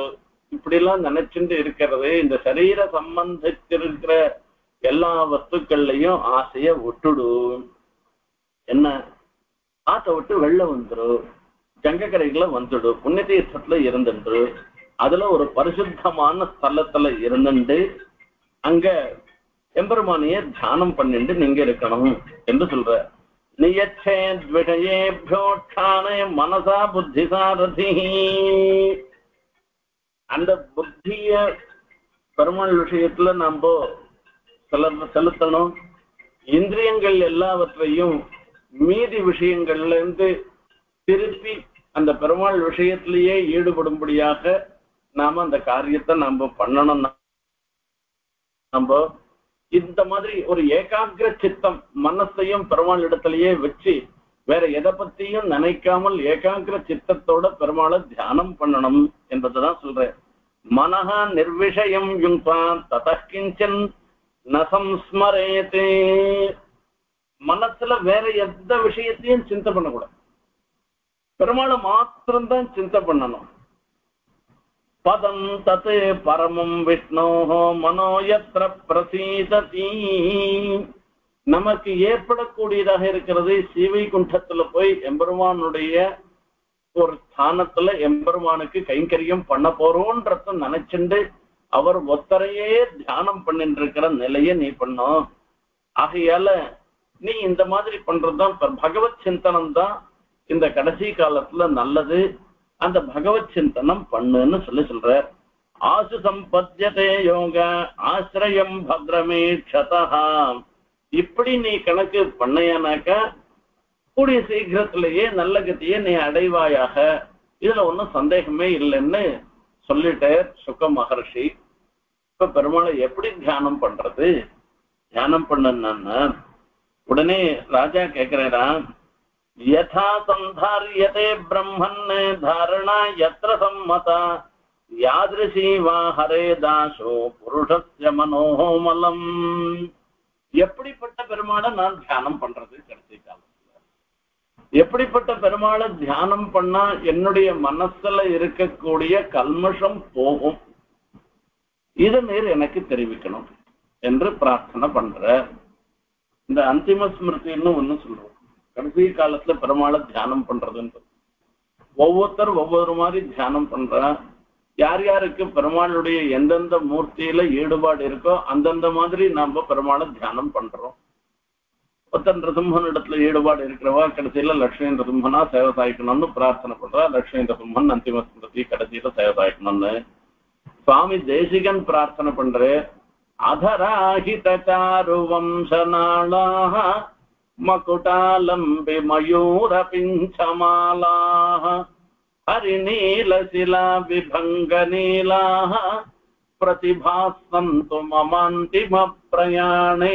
இப்படி எல்லாம் நினைச்சுட்டு இருக்கிறது இந்த சரீர சம்பந்தித்திருக்கிற எல்லா வஸ்துக்கள்லையும் ஆசைய விட்டுடும் என்ன? ஆத்த விட்டு வெளில வந்துடும் கங்கக்கரைக்குள்ள வந்துடும் புண்ணிய தீர்த்தத்துல இருந்துட்டு அதுல ஒரு பரிசுத்தமான ஸ்தலத்துல இருந்துட்டு அங்க எம்பெருமானிய தியானம் பண்ணிட்டு நீங்க இருக்கணும் என்று சொல்ற. நியச்சேத்விஷயேபியோட்சானே மனசா புத்திசாரதி. அந்த புத்திய பெருமாள் விஷயத்துல நம்ம செல- செலுத்தணும். இந்திரியங்கள் எல்லாவற்றையும் மீதி விஷயங்கள்ல இருந்து திருப்பி அந்த பெருமாள் விஷயத்திலேயே ஈடுபடும்படியாக நாம அந்த காரியத்தை நம்ம பண்ணணும். நம்ம இந்த மாதிரி ஒரு ஏகாகிர சித்தம் மனசையும் பெருமாள் இடத்திலேயே வச்சு வேற எதை பத்தியும் நினைக்காமல் ஏகாங்கிர சித்தத்தோட பெருமாளை தியானம் பண்ணணும் என்பதுதான் சொல்றேன். மனஹா நிர்விஷயம் யுங்பா ததக்கிஞ்சன் நசம்ஸ்மரேதே மனசுல வேற எந்த விஷயத்தையும் சிந்தை பண்ணக்கூடாது. பெருமாளை மாத்திரம்தான் சிந்தை பண்ணணும். பதம் தத்து பரமம் விஷ்ணோ மனோ யத்ர பிரசீததி. நமக்கு ஏற்படக்கூடியதாக இருக்கிறது சீவை குண்டத்துல போய் எம்பெருமானுடைய ஒரு ஸ்தானத்துல எம்பெருமானுக்கு கைங்கரியம் பண்ண போறோன்றத நினைச்சுண்டு அவர் ஒத்தரையே தியானம் பண்ணிட்டு இருக்கிற நிலையை நீ பண்ணும் ஆகையால நீ இந்த மாதிரி பண்றதுதான் பகவத் சிந்தனம் தான் இந்த கடைசி காலத்துல நல்லது. அந்த பகவத் சிந்தனம் பண்ணுன்னு சொல்லி சொல்ற ஆசு சம்பத்தியதே யோக ஆசிரியம் பத்ரமே சதகாம் இப்படி நீ கணக்கு பண்ணையானாக்கா கூடிய சீக்கிரத்திலேயே நல்ல கத்தியை நீ அடைவாயாக. இதுல ஒன்றும் சந்தேகமே இல்லைன்னு சொல்லிட்ட சுக்க மகர்ஷி இப்ப பெருமாளை எப்படி தியானம் பண்றது? தியானம் பண்ணா உடனே ராஜா கேக்குறாராம் யதா சந்தாரியதே பிரம்மன் தாரணா எத்திர சம்மதா யாதிருஷி வா ஹரே தாசோ புருஷஸ்ய மனோமலம் எப்படிப்பட்ட பெருமாளை நான் தியானம் பண்றது கடைசி காலத்துல? எப்படிப்பட்ட பெருமாளை தியானம் பண்ணா என்னுடைய மனசுல இருக்கக்கூடிய கல்மஷம் போகும்? இதை நீர் எனக்கு தெரிவிக்கணும் என்று பிரார்த்தனை பண்ற. இந்த அந்திம ஸ்மிருதின்னு ஒண்ணு சொல்றோம். கடைசி காலத்துல பெருமாளை தியானம் பண்றதுன்னு ஒவ்வொருத்தர் ஒவ்வொரு மாதிரி தியானம் பண்றா. யார் யாருக்கு பெருமானுடைய எந்தெந்த மூர்த்தியில ஈடுபாடு இருக்கோ அந்தந்த மாதிரி நாம பெருமான தியானம் பண்றோம். ஒருத்தன் ரிசிம்மன் இடத்துல ஈடுபாடு இருக்கிறவா கடைசியில லட்சுமி ரிசிம்மனா சேவை சாய்க்கணும்னு பிரார்த்தனை பண்றா. லட்சுமி ரிசிம்மன் அந்திம ஸ்மிருதி கடைசியில சேவை சாய்க்கணும்னு. சுவாமி தேசிகன் பிரார்த்தனை பண்ற அதராஹித சாருவம்சநாளாக மகுடாலம்பி மயூர பிஞ்சமாலாக ஹரிநீலசிலா விபங்க நீலாக பிரதிபாசந்து மமாந்திம பிரயாணே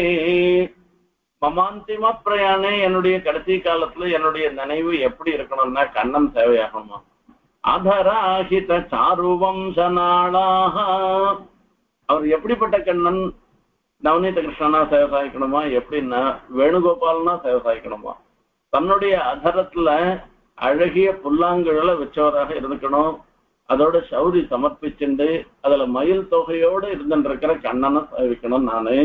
மமாந்திம பிரயாணே என்னுடைய கடைசி காலத்துல என்னுடைய நினைவு எப்படி இருக்கணும்னா கண்ணன் சேவையாகணுமா அதராஹித சாருவம்சநாளாக. அவர் எப்படிப்பட்ட கண்ணன்? நவநீத கிருஷ்ணனா சேவை சாய்க்கணுமா? எப்படின்னா வேணுகோபாலனா சேவை சாய்க்கணுமா? தன்னுடைய அதரத்துல அழகிய புல்லாங்குழலை வச்சவராக இருந்துக்கணும். அதோட சௌரி சமர்ப்பிச்சுண்டு அதுல மயில் தொகையோட இருந்துருக்கிற கண்ணனை வைக்கணும் நானு.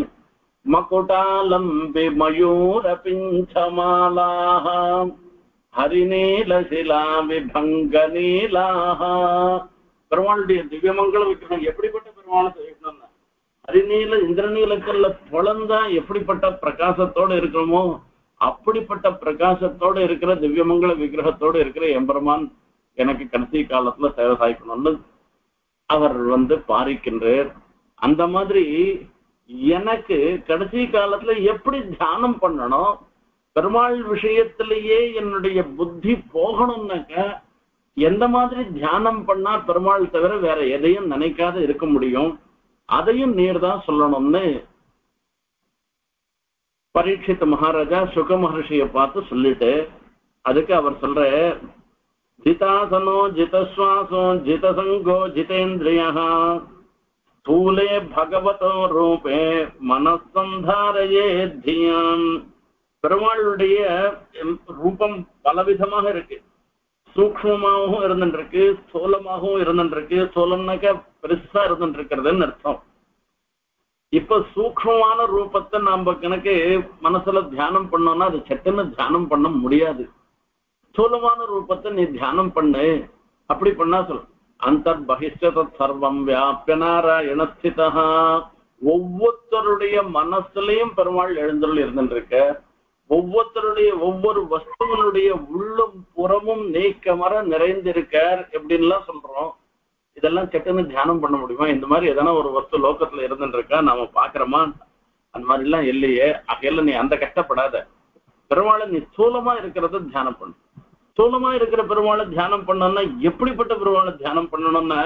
மகுடாலம்பி மயூர பிஞ்சமாலாக ஹரிநீலசிலா விபங்க நீலாக பெருமாளுடைய திவ்யமங்கள வைக்கணும். எப்படிப்பட்ட பெருமாளை வைக்கணும்னா ஹரிநீல இந்திரநீலக்கல்ல பொழந்தா எப்படிப்பட்ட பிரகாசத்தோட இருக்கணுமோ அப்படிப்பட்ட பிரகாசத்தோட இருக்கிற திவ்யமங்கள விக்கிரகத்தோட இருக்கிற எம்பெருமான் எனக்கு கடைசி காலத்துல சேவை சாய்க்கணும்னு அவர் வந்து பாரிக்கின்றார். அந்த மாதிரி எனக்கு கடைசி காலத்துல எப்படி தியானம் பண்ணணும் பெருமாள் விஷயத்திலேயே என்னுடைய புத்தி போகணும்னாக்க எந்த மாதிரி தியானம் பண்ணா பெருமாள் தவிர வேற எதையும் நினைக்காத இருக்க முடியும். அதையும் நீர் தான் சொல்லணும்னு பரீட்சித்த மகாராஜா சுக மகர்ஷிய பார்த்து சொல்லிட்டு அதுக்கு அவர் சொல்ற ஜிதாசனோ ஜிதஸ்வாசோ ஜிதசங்கோ ஜிதேந்திரியா ஸ்தூலே பகவதோ ரூபே மனசந்தாரையே தியாம் பெருமாளுடைய ரூபம் பலவிதமாக இருக்கு. சூக்மமாகவும் இருந்துருக்கு ஸ்தூலமாகவும் இருந்துருக்கு ஸ்தூலம்னாக்க பெருசா இருந்துட்டு இருக்கிறதுன்னு அர்த்தம். இப்ப சூக்மமான ரூபத்தை நாம கணக்கு மனசுல தியானம் பண்ணோம்னா அது சட்டுன்னு தியானம் பண்ண முடியாது. ஸ்தூலமான ரூபத்தை நீ தியானம் பண்ணு. அப்படி பண்ணா சொல் அந்த பகிஷ்டத சர்வம் வியாபிய நாராயணஸ்திதா ஒவ்வொருத்தருடைய மனசுலயும் பெருமாள் எழுந்தருள் இருந்துருக்க ஒவ்வொருத்தருடைய ஒவ்வொரு வஸ்துவனுடைய உள்ளும் புறமும் நீக்கமர நிறைந்திருக்கார் எப்படின்லாம் சொல்றோம். இதெல்லாம் சட்டுன்னு தியானம் பண்ண முடியுமா? இந்த மாதிரி எதனா ஒரு வஸ்து லோகத்துல இருந்துட்டு இருக்கா நாம பாக்குறோமா அந்த மாதிரி எல்லாம் இல்லையே. அகையில நீ அந்த கஷ்டப்படாத. பெருமாளை நீ சூலமா இருக்கிறத தியானம் பண்ணு. சூலமா இருக்கிற பெருமாளை தியானம் பண்ணணும்னா எப்படிப்பட்ட பெருமாளை தியானம் பண்ணணும்னா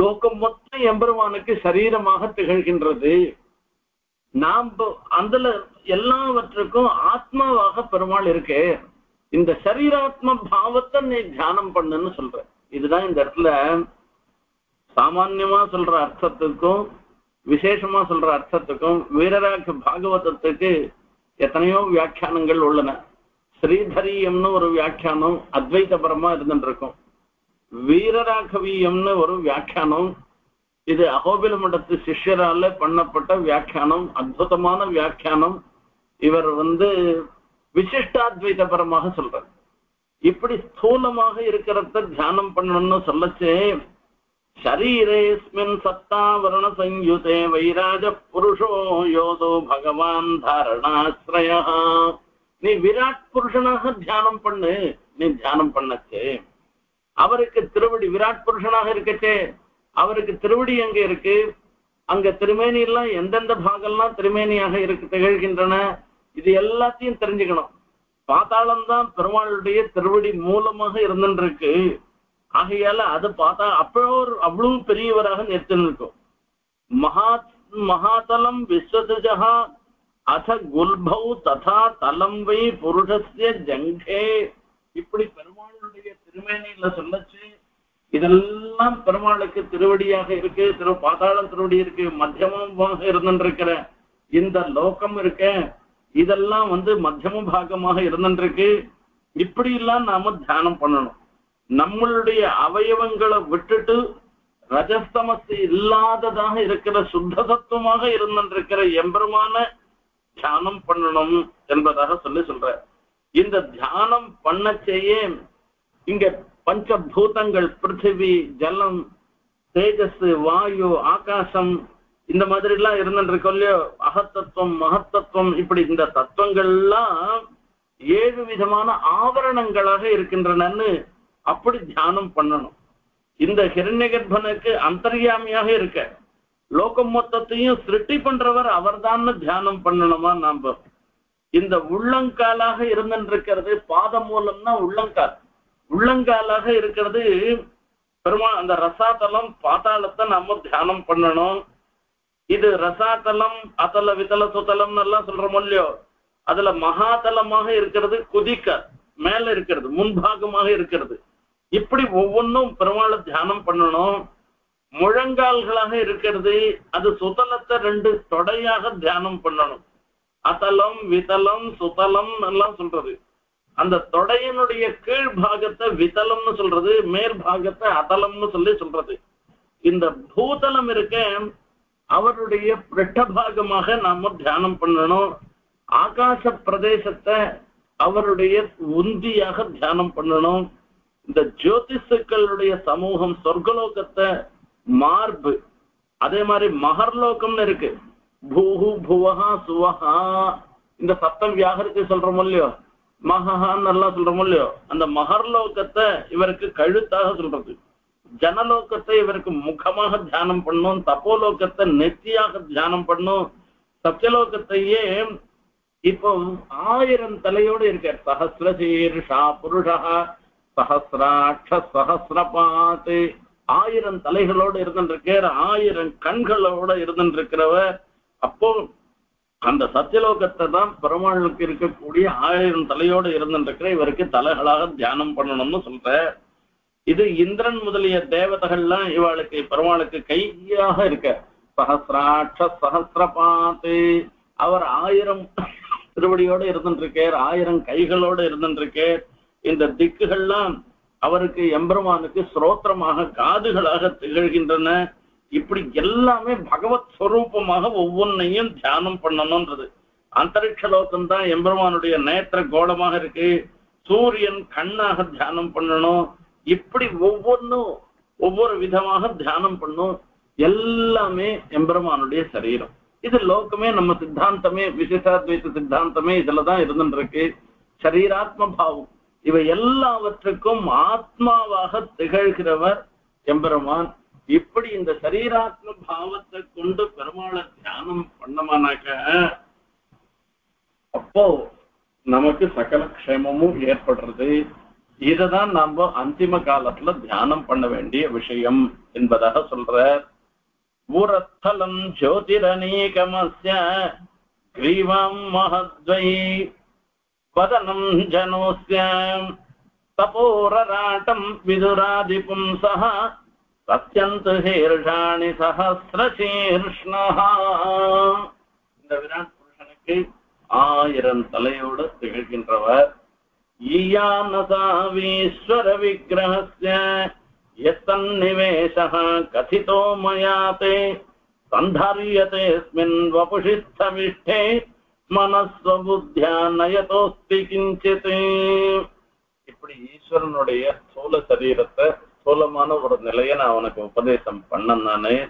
லோகம் மொத்தம் எம்பெருமானுக்கு சரீரமாக திகழ்கின்றது. நாம் அதுல எல்லாவற்றுக்கும் ஆத்மாவாக பெருமாள் இருக்கு. இந்த சரீராத்ம பாவத்தை நீ தியானம் பண்ணுன்னு சொல்ற. இதுதான் இந்த இடத்துல சாமான்யமா சொல்ற அர்த்தத்துக்கும் விசேஷமா சொல்ற அர்த்தத்துக்கும் வீரராக பாகவதத்துக்கு எத்தனையோ வியாக்கியானங்கள் உள்ளன. ஸ்ரீதரியம்னு ஒரு வியாக்கியானம் அத்வைதபரமா இருந்துட்டு இருக்கும் வீரராகவியம்னு ஒரு வியாக்கியானம் இது அகோபில மடத்து சிஷ்யரால பண்ணப்பட்ட வியாக்கியானம் அற்புதமான வியாக்கியானம். இவர் வந்து விசிஷ்டாத்வைதபரமாக சொல்றார். இப்படி ஸ்தூலமாக இருக்கிறத தியானம் பண்ணணும்னு சொல்லச்சே ஷரீரேஸ்மின் சத்தாவரண சயுதே வைராஜ புருஷோ யோதோ பகவான் தாரணாஸ்ரய. நீ விராட் புருஷனாக தியானம் பண்ணு நீ தியானம் பண்ணச்சே. அவருக்கு திருவடி விராட் புருஷனாக இருக்கச்சே. அவருக்கு திருவடி எங்க இருக்கு? அங்க திருமேனி எல்லாம் எந்தெந்த பாகம்லாம் திருமேனியாக இருக்கு திகழ்கின்றன? இது எல்லாத்தையும் தெரிஞ்சுக்கணும். பாத்தாளம் தான் பெருமாளுடைய திருவடி மூலமாக இருந்துருக்கு ஆகையால அது பார்த்தா அப்போ அவ்வளவு பெரியவராக நிறுத்தின்னு மகா மகாதலம் விஸ்வதுஜா அத குல்பௌ ததா தலம் வை புருஷஸ்ய ஜங்கே. இப்படி பெருமாளுடைய திருமேனியில சொல்லச்சு இதெல்லாம் பெருமாளுக்கு திருவடியாக இருக்கு திரு பாதாளம் திருவடி இருக்கு மத்தியமமாக இருந்துருக்கிற இந்த லோகம் இருக்க. இதெல்லாம் வந்து மத்தியம பாகமாக இருந்துருக்கு இப்படி எல்லாம் நாம தியானம் பண்ணணும். நம்மளுடைய அவயவங்களை விட்டுட்டு ரஜஸ்தமஸ் இல்லாததாக இருக்கிற சுத்த தத்துவமாக இருந்திருக்கிற எம்பெருமான தியானம் பண்ணணும் என்பதாக சொல்லி சொல்ற இந்த தியானம் பண்ண செய்ய இங்க பஞ்சபூதங்கள் பிருத்திவி ஜலம் தேஜஸ் வாயு ஆகாசம் இந்த மாதிரி எல்லாம் இருந்துருக்கோம் இல்லையோ? அகத்தத்துவம் மகத்தத்துவம் இப்படி இந்த தத்துவங்கள்லாம் ஏழு விதமான ஆவரணங்களாக இருக்கின்றனன்னு அப்படி தியானம் பண்ணணும். இந்த ஹிரண்யகர்ப்பனுக்கு அந்தர்யாமியாக இருக்க லோகம் மொத்தத்தையும் சிருஷ்டி பண்றவர் அவர்தான்னு தியானம் பண்ணணுமா நாம? இந்த உள்ளங்காலாக இருந்துருக்கிறது பாதம் மூலம்னா உள்ளங்கால். உள்ளங்காலாக இருக்கிறது பெருமா அந்த ரசாதலம் பாதாளத்தை நாம தியானம் பண்ணணும். இது ரசாதலம் அதல விதல சுதலம் எல்லாம் சொல்றோம் இல்லையோ? அதுல மகாதலமாக இருக்கிறது குதிக்க மேல இருக்கிறது முன்பாகமாக இருக்கிறது. இப்படி ஒவ்வொன்றும் பெருமாளை தியானம் பண்ணணும். முழங்கால்களாக இருக்கிறது அது சுதலத்தை ரெண்டு தொடையாக தியானம் பண்ணணும். அதலம் விதலம் சுதலம் எல்லாம் சொல்றது. அந்த தொடையினுடைய கீழ் பாகத்தை விதலம்னு சொல்றது மேல் பாகத்தை அதலம்னு சொல்லி சொல்றது. இந்த பூதலம் இருக்க அவருடைய பிருட்டபாகமாக நாம தியானம் பண்ணணும். ஆகாச பிரதேசத்தை அவருடைய உந்தியாக தியானம் பண்ணணும். இந்த ஜோதிஷுக்களுடைய சமூகம் சொர்க்கலோகத்தை மார்பு. அதே மாதிரி மகர்லோகம்னு இருக்கு. பூஹு புவஹா சுவஹா. இந்த சப்தம் வியாகரத்தை சொல்றோம் இல்லையோ? மகஹான்னு எல்லாம் சொல்றோம் இல்லையோ? அந்த மகர்லோகத்தை இவருக்கு கழுத்தாக சொல்றது. ஜனலோகத்தை இவருக்கு முகமாக தியானம் பண்ணும் தப்போலோகத்தை நெத்தியாக தியானம் பண்ணும் சத்தியலோகத்தையே இப்போ ஆயிரம் தலையோடு இருக்கார். சஹசிரசீர்ஷா புருஷா சஹசிராட்ச சஹசிரபாத்து ஆயிரம் தலைகளோடு இருந்துருக்கார் ஆயிரம் கண்களோட இருந்துருக்கிறவர். அப்போ அந்த சத்தியலோகத்தை தான் பெருமாளுக்கு இருக்கக்கூடிய ஆயிரம் தலையோடு இருந்துருக்கிற இவருக்கு தலைகளாக தியானம் பண்ணணும்னு சொல்ற இது இந்திரன் முதலிய தேவதைகள்லாம் இவளுக்கு பெருமாளுக்கு கையாக இருக்க. சஹசிராட்ச சஹசிரபாத்து அவர் ஆயிரம் திருவடியோடு இருந்துருக்கார் ஆயிரம் கைகளோடு இருந்துருக்கார் இந்த திக்குகள்லாம் அவருக்கு எம்பெருமானுக்கு ஸ்ரோத்திரமாக காதுகளாக திகழ்கின்றன. இப்படி எல்லாமே பகவத் ஸ்வரூபமாக ஒவ்வொன்னையும் தியானம் பண்ணணும்ன்றது அந்தரிக்ஷ லோகம் தான் எம்பெருமானுடைய நேத்திர கோலமாக இருக்கு. சூரியன் கண்ணாக தியானம் பண்ணணும். இப்படி ஒவ்வொன்றும் ஒவ்வொரு விதமாக தியானம் பண்ணும். எல்லாமே எம்பெருமானுடைய சரீரம். இது லோகமே நம்ம சித்தாந்தமே விசேஷாத்வைத்த சித்தாந்தமே இதுலதான் இருந்துட்டு இருக்கு சரீராத்ம பாவம். இவை எல்லாவற்றுக்கும் ஆத்மாவாக திகழ்கிறவர் எம்பெருமான். இப்படி இந்த சரீராத்ம பாவத்தை கொண்டு பெருமாளை தியானம் பண்ணமானாக்க அப்போ நமக்கு சகல க்ஷேமமும் ஏற்படுறது. இததான் நாம அந்திம காலத்துல தியானம் பண்ண வேண்டிய விஷயம் என்பதாக சொல்றார். ஊரஸ்தலம் ஜோதிரநீகமஸ்ய கிரீவம் மகத்வை வதனம் ஜனோஸ்ய தபோரராட்டம் விதுராதிபும் விதுராதிபும்சः சத்யந்து ஹீர்ஷாணி சஹசிரசீர்ஷ்ணஹா இந்த விராட் புருஷனுக்கு ஆயிரம் தலையோடு திகழ்கின்றவர். ஈயானசாவீஸ்வர விக்கிரகஸ்ய यत्तन्निवेशः कथितो मया ते सन्धार्यतेऽस्मिन् वपुषि स्थविष्ठे மனஸ்வபுத்தியா நயதோஸ்தி கிஞ்சித் இப்படி ஈஸ்வரனுடைய ஸ்தூல சரீரத்தை ஸ்தூலமான ஒரு நிலையை நான் அவனுக்கு உபதேசம் பண்ணேன் நானு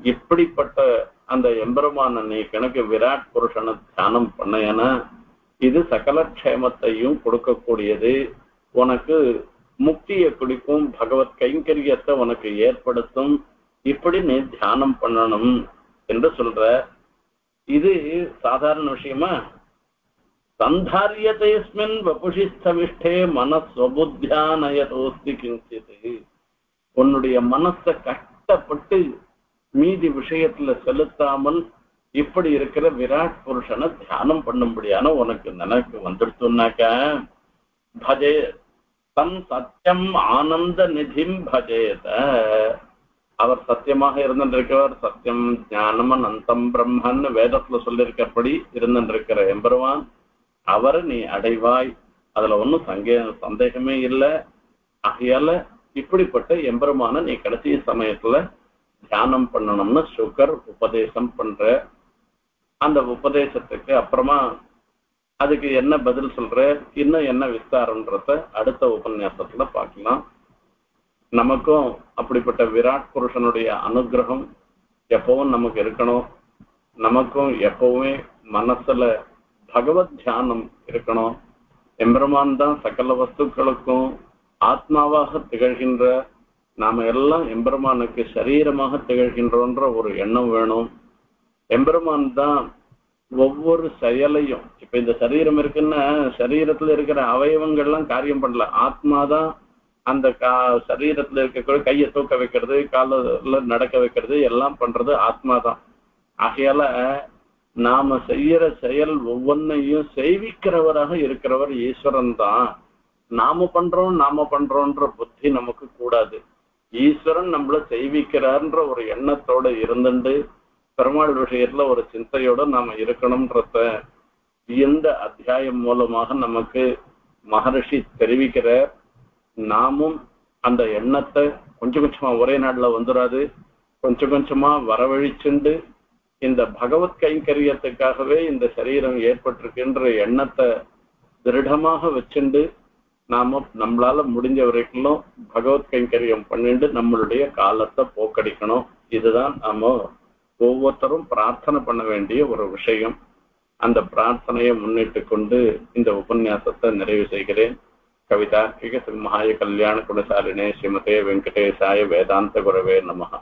இப்படிப்பட்ட அந்த எம்பெருமான நீ கணக்கு விராட் புருஷனை தியானம் பண்ணேன்னா இது சகலக்ஷேமத்தையும் கொடுக்கக்கூடியது. உனக்கு முக்தியை குடிக்கும் பகவத் கைங்கரியத்தை உனக்கு ஏற்படுத்தும். இப்படி நீ தியானம் பண்ணணும் என்று சொல்ற. இது சாதாரண விஷயமா? சந்தாரியதேஸ்மின் வபுஷிஸ்தவிஷ்டே மனஸ்வபுத்தியானயதோஸ்தி கிஞ்சிது. உன்னுடைய மனசை கஷ்டப்பட்டு மீதி விஷயத்துல செலுத்தாமல் இப்படி இருக்கிற விராட் புருஷனை தியானம் பண்ணும்படியான உனக்கு நினைக்கு வந்துடுத்துனாக்க பஜே தம் சத்தியம் ஆனந்த நிதிம் பஜேத. அவர் சத்தியமாக இருந்திருக்கிறவர் சத்தியம் ஞானம் அனந்தம் பிரம்மன் வேதத்துல சொல்லியிருக்கப்படி இருந்திருக்கிற எம்பெருவான் அவரை நீ அடைவாய். அதுல ஒன்றும் சங்கே சந்தேகமே இல்லை. ஆகையால இப்படிப்பட்ட எம்பெருமான நீ கடைசி சமயத்துல தியானம் பண்ணணும்னு சுகர் உபதேசம் பண்ற அந்த உபதேசத்துக்கு அப்புறமா அதுக்கு என்ன பதில் சொல்ற இன்னும் என்ன விஸ்தாரம்ன்றத அடுத்த உபன்யாசத்துல பார்க்கலாம். நமக்கும் அப்படிப்பட்ட விராட் புருஷனுடைய அனுகிரகம் எப்பவும் நமக்கு இருக்கணும். நமக்கும் எப்பவுமே மனசுல பகவத் தியானம் இருக்கணும். எம்பெருமான் தான் சகல வஸ்துக்களுக்கும் ஆத்மாவாக திகழ்கின்ற நாம எல்லாம் எம்பெருமானுக்கு சரீரமாக திகழ்கின்றோன்ற ஒரு எண்ணம் வேணும். எம்பெருமான் தான் ஒவ்வொரு செயலையும் இப்ப இந்த சரீரம் இருக்குன்னா சரீரத்துல இருக்கிற அவயவங்கள்லாம் காரியம் பண்ணல. ஆத்மாதான் அந்த கா சரீரத்துல இருக்கக்கூடிய கையை தூக்க வைக்கிறது காலில் நடக்க வைக்கிறது எல்லாம் பண்றது ஆத்மாதான். ஆகையால நாம செய்யற செயல் ஒவ்வொன்னையும் செய்விக்கிறவராக இருக்கிறவர் ஈஸ்வரன் தான். நாம பண்றோம் நாம பண்றோம்ன்ற புத்தி நமக்கு கூடாது. ஈஸ்வரன் நம்மள செய்விக்கிறார்ன்ற ஒரு எண்ணத்தோட இருந்துட்டு பெருமாள் விஷயத்துல ஒரு சிந்தையோட நாம இருக்கணும்ன்றத இந்த அத்தியாயம் மூலமாக நமக்கு மகரிஷி தெரிவிக்கிற நாமும் அந்த எண்ணத்தை கொஞ்சம் கொஞ்சமா ஒரே நாள்ல வந்துடாது கொஞ்சம் கொஞ்சமா வரவழிச்சுண்டு இந்த பகவத் கைங்கரியத்துக்காகவே இந்த சரீரம் ஏற்பட்டிருக்குன்ற எண்ணத்தை திருடமாக வச்சுண்டு நாம நம்மளால முடிஞ்ச வரைக்கும் பகவத் கைங்கரியம் பண்ணிட்டு நம்மளுடைய காலத்தை போக்கடிக்கணும். இதுதான் நாம ஒவ்வொருத்தரும் பிரார்த்தனை பண்ண வேண்டிய ஒரு விஷயம். அந்த பிரார்த்தனையை முன்னிட்டு கொண்டு இந்த உபன்யாசத்தை நிறைவு செய்கிறேன். கவிதா சிம்ஹாய கல்யாண குணசாலினே ஸ்ரீமதே வெங்கடேசாய வேதாந்த குரவே நமகா